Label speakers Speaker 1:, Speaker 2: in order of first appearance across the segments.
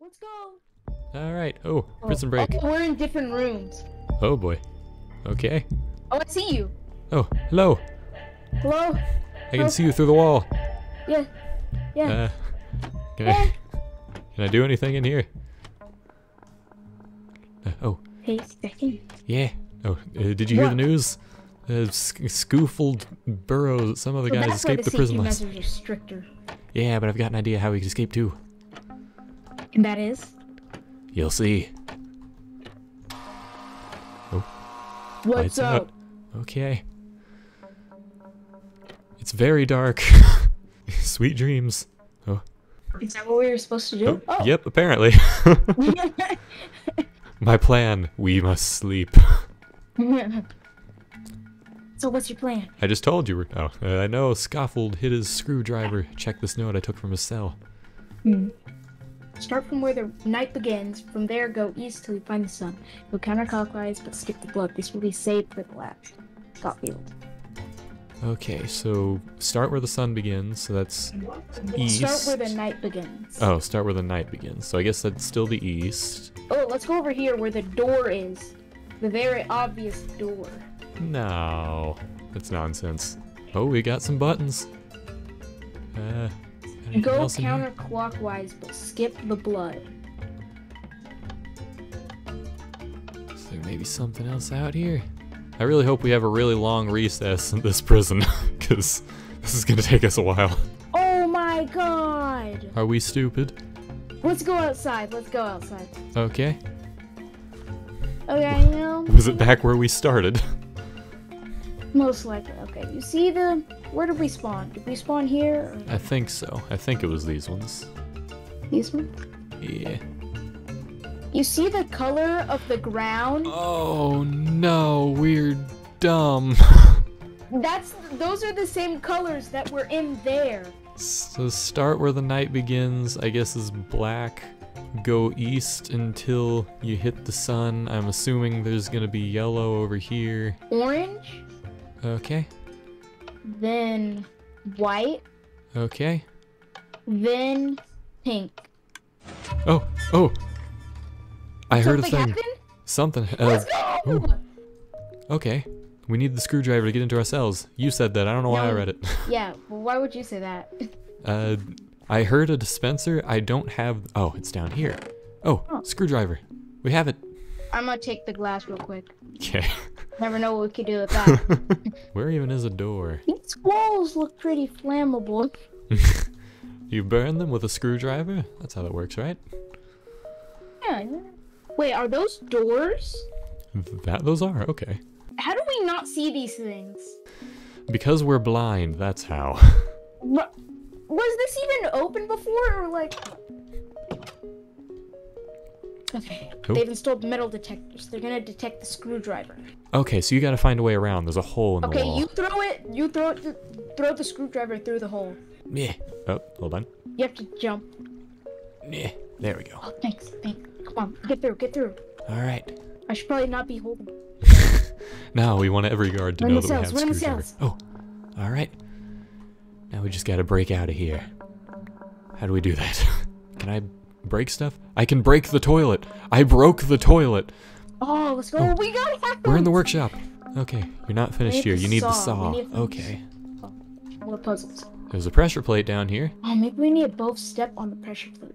Speaker 1: Let's go.
Speaker 2: All right. Oh, prison break.
Speaker 1: Oh, we're in different rooms.
Speaker 2: Oh boy. Okay.
Speaker 1: Oh, I see you.
Speaker 2: Oh, hello.
Speaker 1: Hello?
Speaker 2: I can
Speaker 1: Oh.
Speaker 2: see you through the wall.
Speaker 1: Yeah. Yeah.
Speaker 2: Uh, can
Speaker 1: yeah.
Speaker 2: I can I do anything in here? Uh, oh,
Speaker 1: Hey, second.
Speaker 2: yeah. Oh, uh, did you hear the news? Uh, Sc- Scofield Burrows. Some other
Speaker 1: So
Speaker 2: guys escaped
Speaker 1: the
Speaker 2: prison last.
Speaker 1: measures are stricter.
Speaker 2: Yeah, but I've got an idea how we could escape too.
Speaker 1: And that is?
Speaker 2: You'll see.
Speaker 1: What's
Speaker 2: Lights
Speaker 1: up?
Speaker 2: out. Okay. It's very dark. Sweet dreams. Oh,
Speaker 1: Is that what we were supposed to do?
Speaker 2: oh, yep, apparently. My plan, we must sleep.
Speaker 1: so what's your plan?
Speaker 2: I just told you. Oh, uh, I know. Scofield hid his screwdriver. Check this note I took from his cell.
Speaker 1: Start from where the night begins. From there, go east till you find the sun. Go counterclockwise, but skip the blood. This will be saved for the last. Scofield.
Speaker 2: Okay, so start where the sun begins. So that's east.
Speaker 1: Start where the night begins.
Speaker 2: Oh, start where the night begins. So I guess that's still the east.
Speaker 1: Oh, let's go over here where the door is. The very obvious door.
Speaker 2: No, that's nonsense. Oh, we got some buttons. Uh, anything
Speaker 1: Go
Speaker 2: else in here?
Speaker 1: counterclockwise, but skip the blood.
Speaker 2: Is there maybe something else out here? I really hope we have a really long recess in this prison, because this is gonna take us a while.
Speaker 1: Oh my god!
Speaker 2: Are we stupid?
Speaker 1: Let's go outside. Let's go outside.
Speaker 2: Okay.
Speaker 1: Okay,
Speaker 2: Was it back where we started?
Speaker 1: most likely. Okay, you see the. Where did we spawn? Did we spawn here? Or
Speaker 2: I think so. I think it was these ones.
Speaker 1: these ones?
Speaker 2: Yeah.
Speaker 1: You see the color of the ground?
Speaker 2: Oh no, we're dumb.
Speaker 1: That's those are the same colors that were in there.
Speaker 2: so start where the night begins, I guess is black. Go east until you hit the sun. I'm assuming there's gonna be yellow over here.
Speaker 1: Orange,
Speaker 2: Okay.
Speaker 1: then white,
Speaker 2: Okay.
Speaker 1: then pink.
Speaker 2: Oh, oh. I heard a thing.
Speaker 1: happened?
Speaker 2: Something. Uh, okay. We need the screwdriver to get into our cells. You said that. I don't know why I read it.
Speaker 1: Yeah, well, why would you say that?
Speaker 2: Uh, I heard a dispenser. I don't have. Oh, it's down here. Oh,
Speaker 1: Oh.
Speaker 2: screwdriver. We have it.
Speaker 1: I'm gonna take the glass real quick.
Speaker 2: Okay.
Speaker 1: Never know what we could do with that.
Speaker 2: Where even is a door?
Speaker 1: These walls look pretty flammable.
Speaker 2: You burn them with a screwdriver? That's how that works, right?
Speaker 1: Yeah. yeah. Wait, are those doors?
Speaker 2: That those are okay.
Speaker 1: How do we not see these things?
Speaker 2: Because we're blind. That's how.
Speaker 1: Was this even open before, or like? Okay,
Speaker 2: Who?
Speaker 1: they've installed metal detectors. They're gonna detect the screwdriver.
Speaker 2: Okay, so you got to find a way around. There's a hole in the
Speaker 1: Okay,
Speaker 2: wall.
Speaker 1: you throw it. You throw it. Throw the screwdriver through the hole.
Speaker 2: Yeah. Oh, hold on.
Speaker 1: You have to jump.
Speaker 2: Yeah. There we go.
Speaker 1: Oh, thanks. Thanks. Come on, get through. Get through.
Speaker 2: All right.
Speaker 1: I should probably not be holding.
Speaker 2: Now we want every guard to
Speaker 1: We're
Speaker 2: know
Speaker 1: the
Speaker 2: that we
Speaker 1: cells,
Speaker 2: have
Speaker 1: we're in the
Speaker 2: screwdriver. Oh, all right. Now we just gotta break out of here. How do we do that? Can I break stuff? I can break the toilet. I broke the toilet.
Speaker 1: Oh, let's go.
Speaker 2: Oh,
Speaker 1: we got it.
Speaker 2: We're in the workshop. Okay, you're not finished here. You need the
Speaker 1: saw. need
Speaker 2: Okay.
Speaker 1: More puzzles.
Speaker 2: There's a pressure plate down here.
Speaker 1: Oh, maybe we need both step on the pressure plate.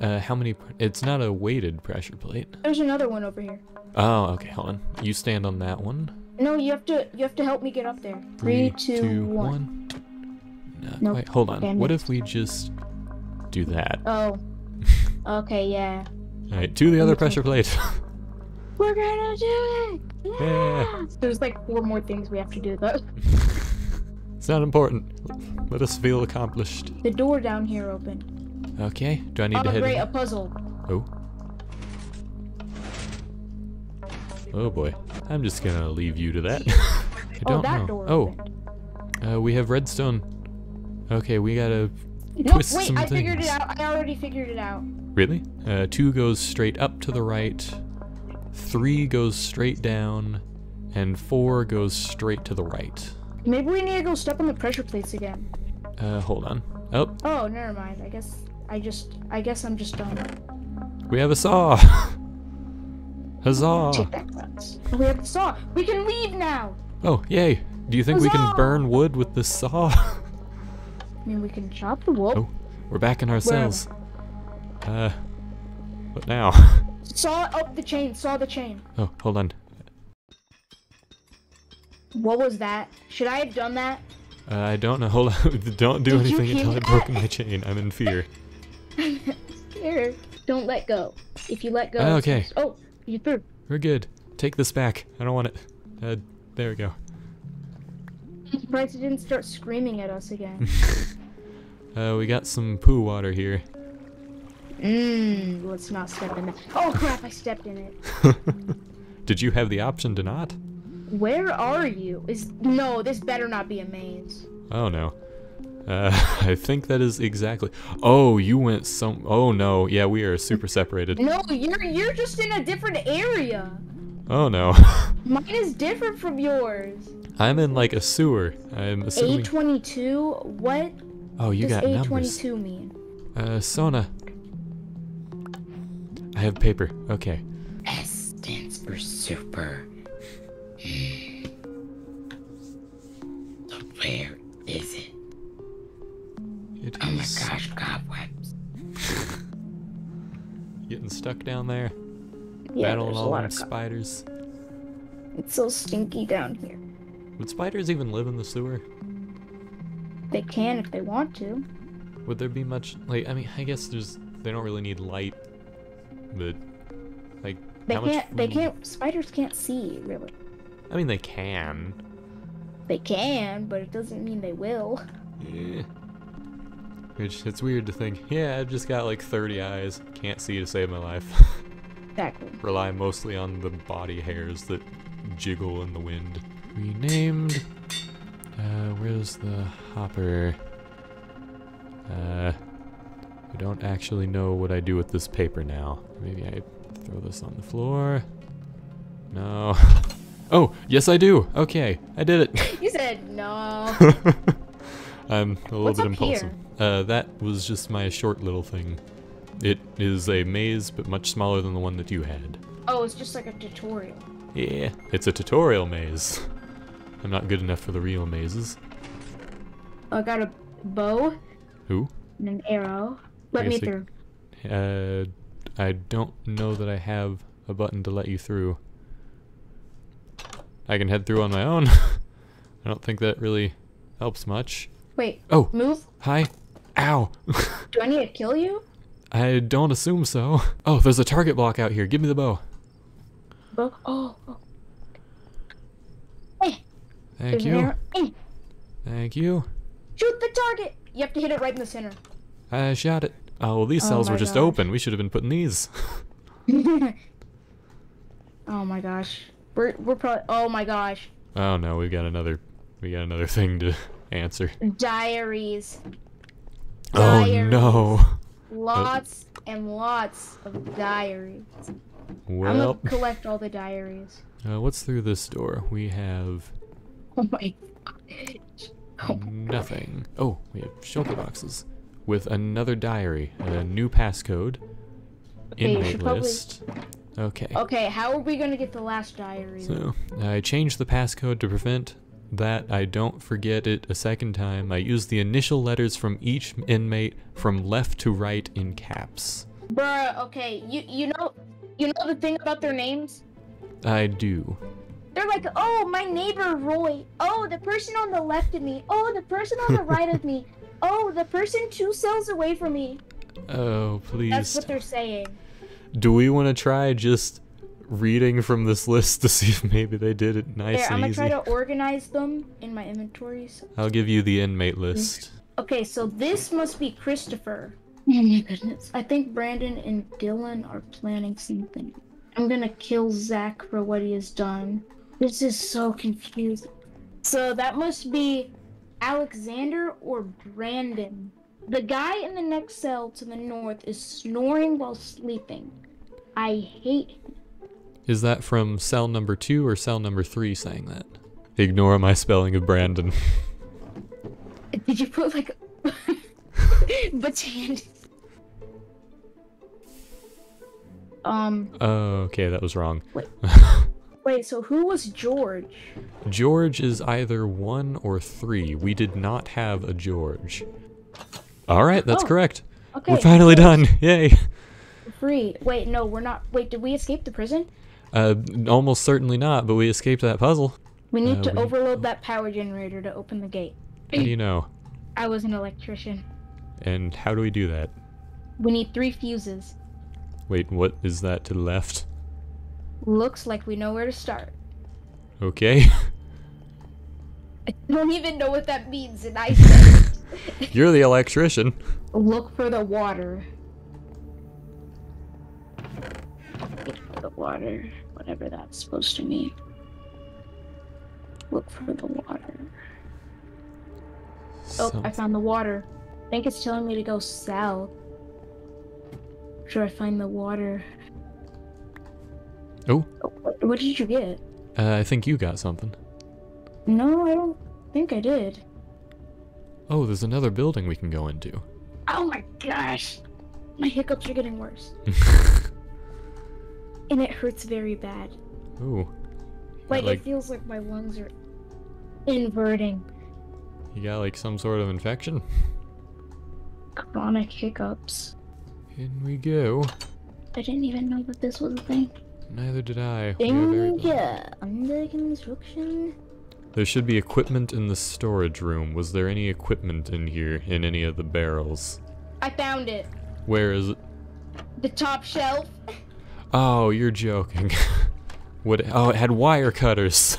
Speaker 2: Uh, how many? pr- It's not a weighted pressure plate.
Speaker 1: There's another one over here.
Speaker 2: Oh, okay. Hold on. You stand on that one.
Speaker 1: No, you have to. You have to help me get up there. Three, two, one.
Speaker 2: No,
Speaker 1: Nope.
Speaker 2: wait. Hold on. What if we just do that?
Speaker 1: Oh. Okay, yeah.
Speaker 2: All right, to the other pressure plate.
Speaker 1: We're gonna do it.
Speaker 2: Yeah.
Speaker 1: There's like four more things we have to do though.
Speaker 2: it's not important. Let us feel accomplished.
Speaker 1: The door down here open.
Speaker 2: Okay. Do I need
Speaker 1: Oh,
Speaker 2: to head?
Speaker 1: great,
Speaker 2: in?
Speaker 1: a puzzle.
Speaker 2: Oh. Oh boy. I'm just gonna leave you to that. I
Speaker 1: Oh,
Speaker 2: don't
Speaker 1: that
Speaker 2: know.
Speaker 1: door
Speaker 2: oh, uh, we have redstone. Okay, we gotta
Speaker 1: No,
Speaker 2: twist
Speaker 1: wait,
Speaker 2: some
Speaker 1: I figured it out. I already figured it out.
Speaker 2: Really? Uh, two goes straight up to the right, three goes straight down, and four goes straight to the right.
Speaker 1: Maybe we need to go step on the pressure plates again.
Speaker 2: Uh, hold on. Oh,
Speaker 1: Oh, never mind. I guess I just, I guess I'm just done.
Speaker 2: We have a saw. Huzzah!
Speaker 1: Take that. We have the saw. We can leave now.
Speaker 2: Oh, yay! Do you think we can burn wood with this saw?
Speaker 1: I mean, we can chop the wood.
Speaker 2: Oh. We're back in our cells. Uh, what now?
Speaker 1: Saw up the chain. Saw the chain.
Speaker 2: Oh, hold on.
Speaker 1: What was that? Should I have done that?
Speaker 2: Uh, I don't know. Hold on. don't do
Speaker 1: Did
Speaker 2: anything
Speaker 1: hear
Speaker 2: until I've
Speaker 1: that?
Speaker 2: broken my chain. I'm in fear.
Speaker 1: I'm scared. Don't let go. If you let go.
Speaker 2: Oh,
Speaker 1: it's
Speaker 2: okay.
Speaker 1: just- Oh, you threw.
Speaker 2: We're good. Take this back. I don't want it. Uh, there we go.
Speaker 1: I'm surprised it didn't start screaming at us again.
Speaker 2: Uh, we got some poo water here.
Speaker 1: Mmm. Let's not step in that. Oh crap! I stepped in it.
Speaker 2: Did you have the option to not?
Speaker 1: Where are you? Is no. This better not be a maze.
Speaker 2: Oh no. Uh, I think that is exactly. Oh, you went some. Oh no. Yeah, we are super separated.
Speaker 1: No, you're you're just in a different area.
Speaker 2: Oh no.
Speaker 1: Mine is different from yours.
Speaker 2: I'm in like a sewer. I'm assuming.
Speaker 1: A22. What
Speaker 2: Oh, you
Speaker 1: does
Speaker 2: got numbers.
Speaker 1: A22 mean?
Speaker 2: Uh, Sona. I have paper. Okay.
Speaker 3: S stands for super. Hmm. So where is it?
Speaker 2: It
Speaker 3: Oh my
Speaker 2: is
Speaker 3: gosh, cobwebs.
Speaker 2: getting stuck down there.
Speaker 1: Yeah,
Speaker 2: battling
Speaker 1: there's a
Speaker 2: all
Speaker 1: lot of
Speaker 2: spiders.
Speaker 1: It's so stinky down here.
Speaker 2: Would spiders even live in the sewer?
Speaker 1: They can if they want to.
Speaker 2: Would there be much like? I mean, I guess there's. They don't really need light, but like
Speaker 1: They
Speaker 2: how
Speaker 1: can't. They can't. Spiders can't see really.
Speaker 2: I mean, they can.
Speaker 1: They can, but it doesn't mean they will.
Speaker 2: Yeah. Which it's weird to think. Yeah, I've just got like 30 eyes. Can't see to save my life.
Speaker 1: Exactly.
Speaker 2: Rely mostly on the body hairs that jiggle in the wind. We named. Uh, where's the hopper? Uh, I don't actually know what I do with this paper now. Maybe I throw this on the floor. No. Oh, yes I do. Okay, I did it.
Speaker 1: You said no.
Speaker 2: I'm a little
Speaker 1: What's
Speaker 2: bit impulsive. Uh, that was just my short little thing. It is a maze, but much smaller than the one that you had.
Speaker 1: oh, it's just like a tutorial.
Speaker 2: Yeah, it's a tutorial maze. I'm not good enough for the real mazes.
Speaker 1: I got a bow
Speaker 2: Who?
Speaker 1: and an arrow. Let
Speaker 2: I
Speaker 1: me through.
Speaker 2: Uh, I don't know that I have a button to let you through. I can head through on my own. I don't think that really helps much.
Speaker 1: Wait.
Speaker 2: Oh,
Speaker 1: Move.
Speaker 2: hi. Ow.
Speaker 1: Do I need to kill you?
Speaker 2: I don't assume so. Oh, there's a target block out here. Give me the bow.
Speaker 1: Bow. Oh. oh. Hey.
Speaker 2: Thank
Speaker 1: there's
Speaker 2: you.
Speaker 1: Eh,
Speaker 2: Thank you.
Speaker 1: Shoot the target. You have to hit it right in the center.
Speaker 2: I shot it. Oh, well, these
Speaker 1: Oh
Speaker 2: cells were just
Speaker 1: gosh.
Speaker 2: open. We should have been putting these.
Speaker 1: oh my gosh. We're we're probably. Oh my gosh.
Speaker 2: oh no, we got another. We got another thing to answer.
Speaker 1: Diaries.
Speaker 2: Oh
Speaker 1: Diaries.
Speaker 2: no.
Speaker 1: Lots and lots of diaries. I'm gonna collect all the diaries.
Speaker 2: uh, what's through this door? We have
Speaker 1: Oh my. Oh my
Speaker 2: nothing. Oh, we have shulker boxes with another diary, a new passcode,
Speaker 1: Okay,
Speaker 2: inmate
Speaker 1: probably-
Speaker 2: list. Okay.
Speaker 1: Okay, how are we gonna get the last diary?
Speaker 2: So I changed the passcode to prevent that I don't forget it a second time. I use the initial letters from each inmate from left to right in caps.
Speaker 1: Bruh, okay, you you know you know the thing about their names?
Speaker 2: I do.
Speaker 1: They're like, oh, my neighbor Roy. Oh, the person on the left of me. Oh, the person on the right of me. Oh, the person two cells away from me.
Speaker 2: Oh, please.
Speaker 1: That's what they're saying.
Speaker 2: Do we want to try just reading from this list to see if maybe they did it nice
Speaker 1: Here, I'm gonna
Speaker 2: easy?
Speaker 1: try to organize them in my inventories.
Speaker 2: I'll give you the inmate list.
Speaker 1: Okay, so this must be Christopher. Oh my goodness. I think Brandon and Dylan are planning something. I'm gonna kill Zach for what he has done. This is so confusing. So that must be Alexander or Brandon. The guy in the next cell to the north is snoring while sleeping. I hate him.
Speaker 2: Is that from cell number two or cell number three saying that? Ignore my spelling of Brandon.
Speaker 1: Did you put like but hand? Um.
Speaker 2: Oh, okay, that was wrong.
Speaker 1: Wait. so who was George?
Speaker 2: George is either one or three. We did not have a George. All right, that's
Speaker 1: Oh,
Speaker 2: correct.
Speaker 1: Okay.
Speaker 2: We're finally done. Yay.
Speaker 1: Free. Wait, no, we're not. Wait, did we escape the prison?
Speaker 2: Uh, almost certainly not, but we escaped that puzzle.
Speaker 1: We need
Speaker 2: Uh,
Speaker 1: to
Speaker 2: we-
Speaker 1: overload that power generator to open the gate.
Speaker 2: How do you know?
Speaker 1: I was an electrician.
Speaker 2: And how do we do that?
Speaker 1: We need three fuses.
Speaker 2: Wait, what is that to the left?
Speaker 1: Looks like we know where to start.
Speaker 2: Okay.
Speaker 1: I don't even know what that means, and I said,
Speaker 2: You're the electrician.
Speaker 1: look for the water. Look for the water, whatever that's supposed to mean. Look for the water. Oh, I found the water. I think it's telling me to go south. Should I find the water?
Speaker 2: Oh,
Speaker 1: What, what did you get?
Speaker 2: uh, I think you got something.
Speaker 1: No, I don't think I did.
Speaker 2: Oh, there's another building we can go into.
Speaker 1: Oh my gosh. My hiccups are getting worse. And it hurts very bad.
Speaker 2: Ooh.
Speaker 1: Like,
Speaker 2: like-
Speaker 1: it feels like my lungs are inverting.
Speaker 2: You got like some sort of infection?
Speaker 1: Chronic hiccups.
Speaker 2: In we go.
Speaker 1: I didn't even know that this was a thing.
Speaker 2: Neither did I. We are very glad.
Speaker 1: Yeah, under construction.
Speaker 2: There should be equipment in the storage room. Was there any equipment in here in any of the barrels?
Speaker 1: I found it.
Speaker 2: Where is it?
Speaker 1: The top shelf.
Speaker 2: Oh, you're joking. what? Oh, it had wire cutters.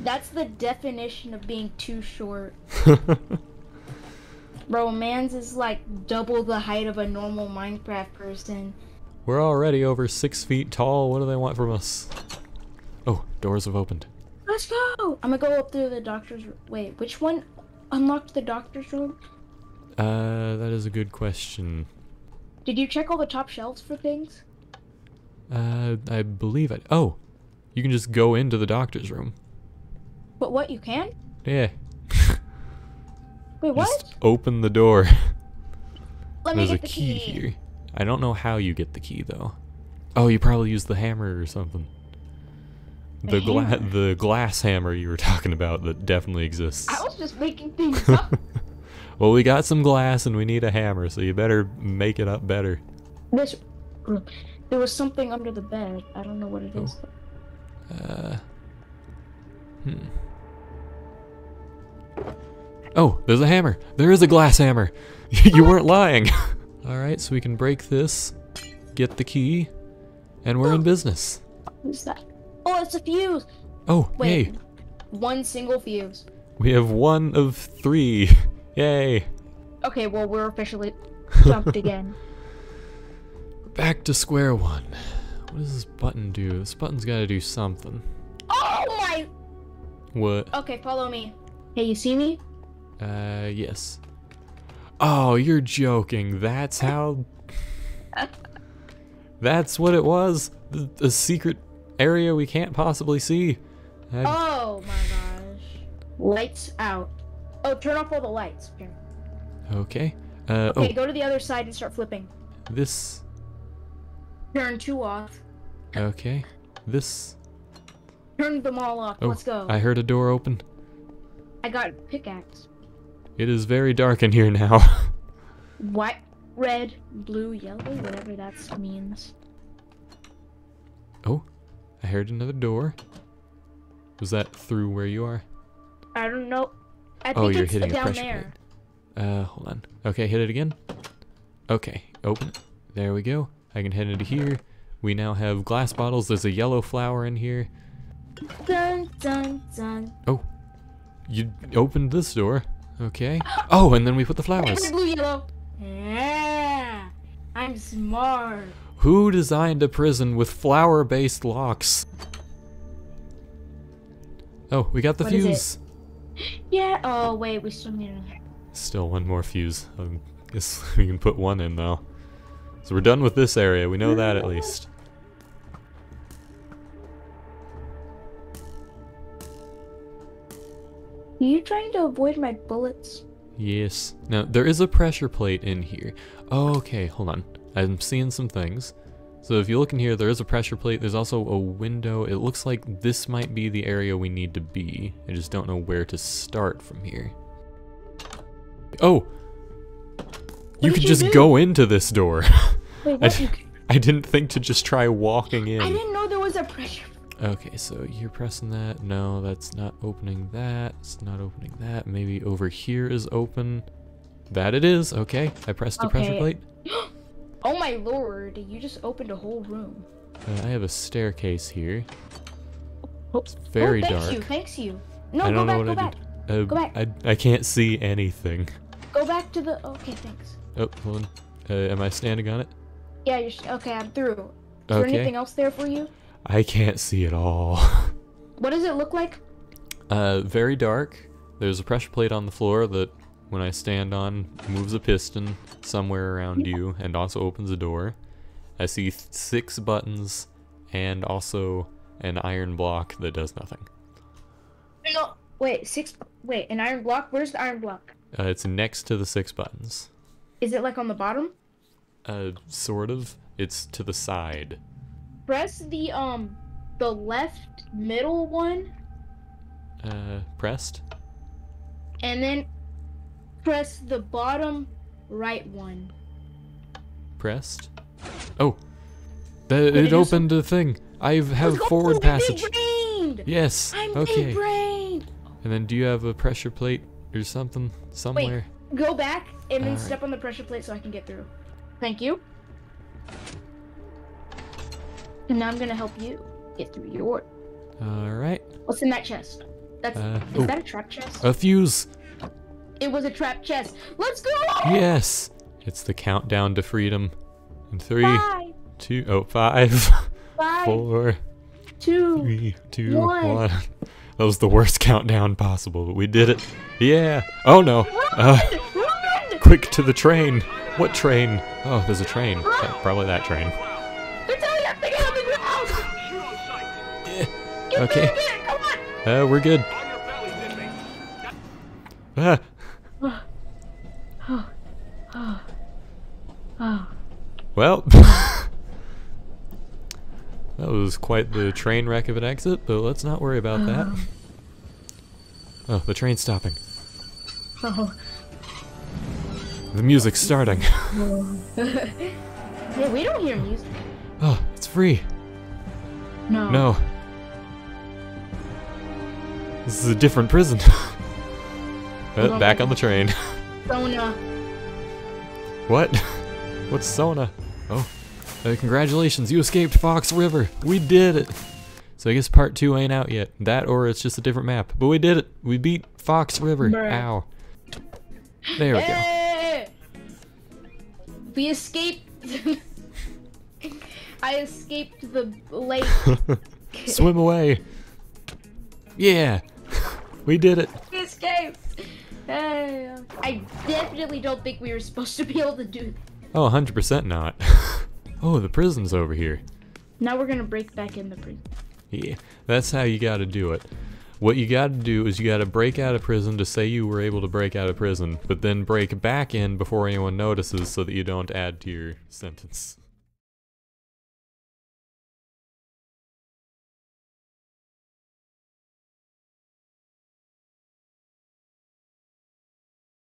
Speaker 1: That's the definition of being too short. Bro, man's is like double the height of a normal Minecraft person.
Speaker 2: We're already over six feet tall. What do they want from us? Oh, doors have opened.
Speaker 1: Let's go! I'm gonna go up through the doctor's room. Wait, which one unlocked the doctor's room?
Speaker 2: Uh, that is a good question.
Speaker 1: Did you check all the top shelves for things?
Speaker 2: Uh, I believe it. Oh, you can just go into the doctor's room.
Speaker 1: But what, you can?
Speaker 2: Yeah.
Speaker 1: Wait, what?
Speaker 2: Just open the door.
Speaker 1: Let me
Speaker 2: There's a
Speaker 1: get the
Speaker 2: key here. I don't know how you get the key though. Oh, you probably use the hammer or something. The,
Speaker 1: the
Speaker 2: gla the glass hammer you were talking about that definitely exists.
Speaker 1: I was just making things up.
Speaker 2: well, we got some glass and we need a hammer, so you better make it up better.
Speaker 1: this. There was something under the bed. I don't know what it is.
Speaker 2: Uh. Hmm. Oh, there's a hammer. There is a glass hammer. you weren't lying. All right, so we can break this, get the key, and we're in business.
Speaker 1: Who's that? Oh, it's a fuse.
Speaker 2: Oh,
Speaker 1: Wait,
Speaker 2: hey,
Speaker 1: one single fuse.
Speaker 2: we have one of three. Yay.
Speaker 1: Okay, well we're officially jumped again.
Speaker 2: Back to square one. What does this button do? This button's got to do something.
Speaker 1: Oh my!
Speaker 2: What?
Speaker 1: Okay, follow me. Hey, you see me?
Speaker 2: Uh, yes. Oh, you're joking. That's how. That's what it was? The, the secret area we can't possibly see. I-
Speaker 1: Oh my gosh. Lights out. Oh, turn off all the lights. Here.
Speaker 2: Okay. Uh,
Speaker 1: Okay,
Speaker 2: oh,
Speaker 1: go to the other side and start flipping.
Speaker 2: this.
Speaker 1: Turn two off.
Speaker 2: Okay. This.
Speaker 1: Turn them all off.
Speaker 2: Oh,
Speaker 1: Let's go.
Speaker 2: I heard a door open.
Speaker 1: I got pickaxe.
Speaker 2: It is very dark in here now.
Speaker 1: White, red, blue, yellow, whatever that means.
Speaker 2: oh, I heard another door. Was that through where you are?
Speaker 1: I don't know. I think
Speaker 2: Oh, you're
Speaker 1: it's
Speaker 2: hitting a
Speaker 1: down
Speaker 2: pressure
Speaker 1: there.
Speaker 2: Uh, hold on. Okay, hit it again. Okay, open it. There we go. I can head into here. We now have glass bottles. There's a yellow flower in here.
Speaker 1: Dun dun dun.
Speaker 2: Oh, you opened this door. Okay. Oh, and then we put the flowers.
Speaker 1: Blue, yellow. Yeah, I'm smart.
Speaker 2: Who designed a prison with flower-based locks? Oh, we got the
Speaker 1: What
Speaker 2: fuse.
Speaker 1: Yeah. Oh wait, we still need another.
Speaker 2: Still one more fuse. I guess we can put one in though. So we're done with this area. We know that at least.
Speaker 1: Are you trying to avoid my bullets?
Speaker 2: Yes. Now, there is a pressure plate in here. Oh, okay, hold on. I'm seeing some things. So if you look in here, there is a pressure plate. There's also a window. It looks like this might be the area we need to be. I just don't know where to start from here. Oh! you
Speaker 1: did
Speaker 2: could
Speaker 1: you
Speaker 2: just
Speaker 1: do?
Speaker 2: go into this door.
Speaker 1: Wait,
Speaker 2: I,
Speaker 1: what?
Speaker 2: I didn't think to just try walking in.
Speaker 1: I didn't know there was a pressure.
Speaker 2: Okay, so you're pressing that. No, that's not opening that. It's not opening that. Maybe over here is open. That it is. Okay, I pressed the pressure plate.
Speaker 1: Oh my lord! You just opened a whole room.
Speaker 2: Uh, I have a staircase here.
Speaker 1: Oh,
Speaker 2: It's very
Speaker 1: oh, thanks
Speaker 2: dark.
Speaker 1: you, thanks you. No,
Speaker 2: I
Speaker 1: go
Speaker 2: don't
Speaker 1: back,
Speaker 2: know
Speaker 1: go
Speaker 2: what I
Speaker 1: back.
Speaker 2: did. Uh,
Speaker 1: Go back.
Speaker 2: I, I can't see anything.
Speaker 1: Go back to the. Okay, thanks.
Speaker 2: Oh, hold on. Uh, am I standing on it?
Speaker 1: Yeah, you're. Okay, I'm through. Is there anything else there for you?
Speaker 2: I can't see at all.
Speaker 1: What does it look like?
Speaker 2: Uh, very dark. There's a pressure plate on the floor that, when I stand on, moves a piston somewhere around you and also opens a door. I see th- six buttons and also an iron block that does nothing.
Speaker 1: No. Wait, six. Wait, an iron block. Where's the iron block?
Speaker 2: Uh, it's next to the six buttons.
Speaker 1: Is it like on the bottom?
Speaker 2: Uh, sort of. It's to the side.
Speaker 1: Press the um, the left middle one,
Speaker 2: Uh, pressed.
Speaker 1: and then press the bottom right one.
Speaker 2: Pressed. Oh, the, it
Speaker 1: it
Speaker 2: opened a thing. I have
Speaker 1: Let's
Speaker 2: forward passage.
Speaker 1: Big-brained!
Speaker 2: Yes.
Speaker 1: I'm
Speaker 2: okay.
Speaker 1: big brained.
Speaker 2: And then do you have a pressure plate or something somewhere?
Speaker 1: Wait, Go back and then
Speaker 2: Alright.
Speaker 1: step on the pressure plate so I can get through. Thank you. And now I'm gonna help you get through your.
Speaker 2: All right.
Speaker 1: What's in that chest? That's
Speaker 2: Uh,
Speaker 1: is
Speaker 2: oh.
Speaker 1: that a trap chest?
Speaker 2: A fuse.
Speaker 1: it was a trap chest. Let's go!
Speaker 2: Yes. It's the countdown to freedom. In three,
Speaker 1: Five,
Speaker 2: two, oh, five,
Speaker 1: five,
Speaker 2: four,
Speaker 1: two.
Speaker 2: three, two,
Speaker 1: One.
Speaker 2: one. That was the worst countdown possible, but we did it. Yeah. Oh no. Uh,
Speaker 1: Run!
Speaker 2: Quick to the train. What train? Oh, there's a train. Probably that train. Okay.
Speaker 1: through there, Come on!
Speaker 2: Uh, we're good. Ah.
Speaker 1: Oh.
Speaker 2: Well, that was quite the train wreck of an exit, but let's not worry about that. Oh, the train's stopping.
Speaker 1: Oh.
Speaker 2: The music's starting.
Speaker 1: Hey, we don't hear music.
Speaker 2: Oh, it's free.
Speaker 1: No.
Speaker 2: No. This is a different prison. Uh, back on the train.
Speaker 1: Sona.
Speaker 2: What? What's Sona? Oh, uh, congratulations, you escaped Fox River. We did it. So I guess part two ain't out yet. That or it's just a different map. But we did it. We beat Fox River.
Speaker 1: Bruh.
Speaker 2: Ow. There we go.
Speaker 1: We escaped. I escaped the lake.
Speaker 2: Swim away. Yeah. We did it.
Speaker 1: We escaped. Hey, I definitely don't think we were supposed to be able to do that.
Speaker 2: Oh, 100% not. oh, the prison's over here.
Speaker 1: Now we're gonna break back in the prison.
Speaker 2: Yeah, that's how you gotta do it. What you gotta do is you gotta break out of prison to say you were able to break out of prison, but then break back in before anyone notices so that you don't add to your sentence.